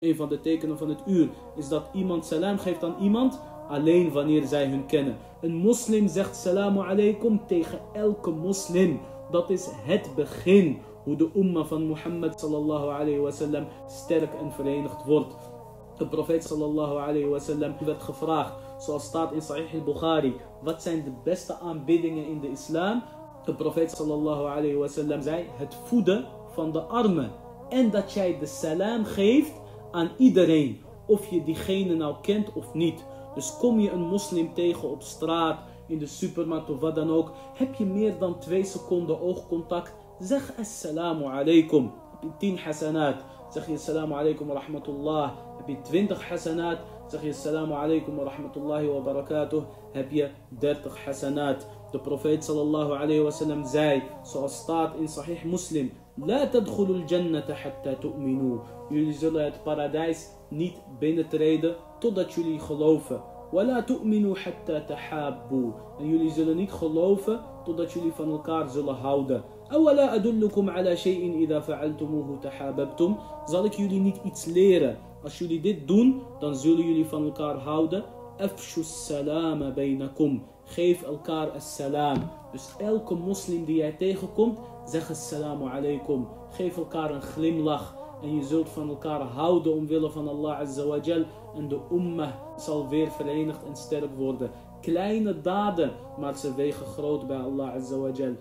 Een van de tekenen van het uur is dat iemand salam geeft aan iemand alleen wanneer zij hun kennen. Een moslim zegt salamu alaikum tegen elke moslim. Dat is het begin hoe de umma van Mohammed sallallahu alayhi wasallam sterk en verenigd wordt. De profeet sallallahu alayhi wasallam werd gevraagd, zoals staat in Sahih al-Bukhari, wat zijn de beste aanbiddingen in de islam? De profeet sallallahu alayhi wasallam zei, het voeden van de armen. En dat jij de salam geeft aan iedereen, of je diegene nou kent of niet. Dus kom je een moslim tegen op straat, in de supermarkt of wat dan ook, heb je meer dan twee seconden oogcontact, zeg assalamu alaikum. Heb je 10 hasanat, zeg je assalamu alaikum wa rahmatullah. Heb je 20 hasanat, zeg je assalamu alaikum wa rahmatullahi wa barakatuh. Heb je 30 hasanat. De profeet sallallahu alayhi zei, zoals staat in Sahih Muslim, La jannata hatta tu'minu. Jullie zullen het paradijs niet binnentreden totdat jullie geloven. Wala tu'minu hatta. En jullie zullen niet geloven totdat jullie van elkaar zullen houden. Awala adullukum ala shay'in idha fa'altumuhu tahabbtum. Zal ik jullie niet iets leren? Als jullie dit doen, dan zullen jullie van elkaar houden. Afshu salama bainakum. Geef elkaar as-salam. Dus elke moslim die jij tegenkomt, zeg assalamu alaikum. Geef elkaar een glimlach. En je zult van elkaar houden omwille van Allah Azza wa Jal. En de ummah zal weer verenigd en sterk worden. Kleine daden, maar ze wegen groot bij Allah Azza wa Jal.